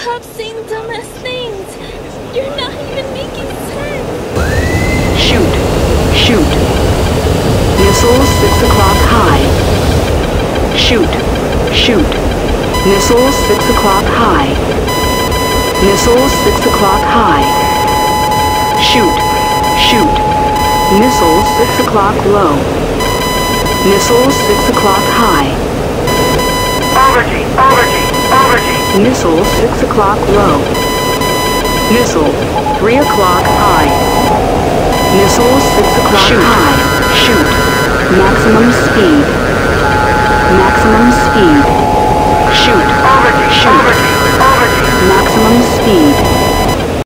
Stop saying dumbass things. You're not even making sense. Shoot. Shoot. Missiles 6 o'clock high. Shoot. Shoot. Missiles 6 o'clock high. Missiles 6 o'clock high. Shoot. Shoot. Missiles 6 o'clock low. Missiles 6 o'clock high. Missile 6 o'clock low. Missile 3 o'clock high. Missile 6 o'clock high. Shoot. Maximum speed. Maximum speed. Shoot. Over-G, Shoot. over-G. Maximum speed.